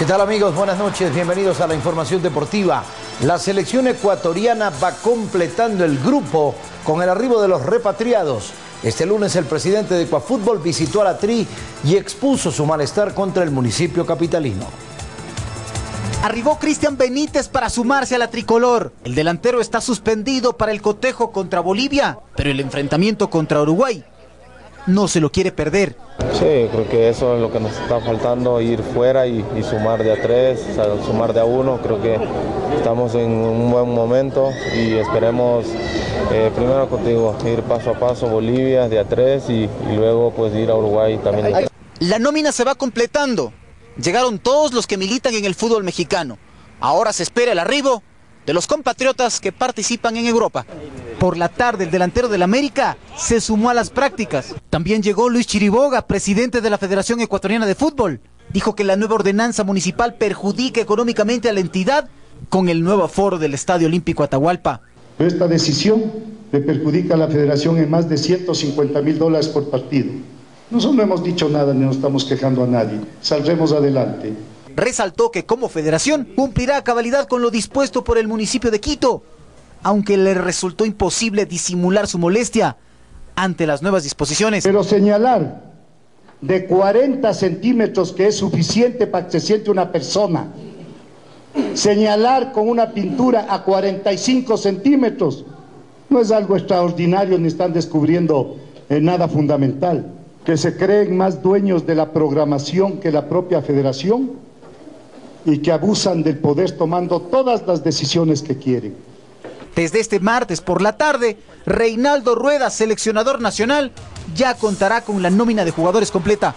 ¿Qué tal amigos? Buenas noches, bienvenidos a la información deportiva. La selección ecuatoriana va completando el grupo con el arribo de los repatriados. Este lunes el presidente de Ecuafútbol visitó a la TRI y expuso su malestar contra el municipio capitalino. Arribó Cristian Benítez para sumarse a la tricolor. El delantero está suspendido para el cotejo contra Bolivia, pero el enfrentamiento contra Uruguay no se lo quiere perder. Sí, creo que eso es lo que nos está faltando, ir fuera y, sumar de a tres, sumar de a uno. Creo que estamos en un buen momento y esperemos, eh, primero contigo, ir paso a paso Bolivia de a tres y, y luego pues ir a Uruguay también. La nómina se va completando. Llegaron todos los que militan en el fútbol mexicano. Ahora se espera el arribo de los compatriotas que participan en Europa. Por la tarde, el delantero del América se sumó a las prácticas. También llegó Luis Chiriboga, presidente de la Federación Ecuatoriana de Fútbol. Dijo que la nueva ordenanza municipal perjudica económicamente a la entidad con el nuevo aforo del Estadio Olímpico Atahualpa. Esta decisión le perjudica a la federación en más de 150 mil dólares por partido. Nosotros no hemos dicho nada ni nos estamos quejando a nadie. Saldremos adelante. Resaltó que como federación cumplirá a cabalidad con lo dispuesto por el municipio de Quito aunque le resultó imposible disimular su molestia ante las nuevas disposiciones. Pero señalar de 40 centímetros que es suficiente para que se siente una persona, señalar con una pintura a 45 centímetros, no es algo extraordinario ni están descubriendo eh, nada fundamental. Que se creen más dueños de la programación que la propia federación y que abusan del poder tomando todas las decisiones que quieren. Desde este martes por la tarde, Reinaldo Rueda, seleccionador nacional, ya contará con la nómina de jugadores completa.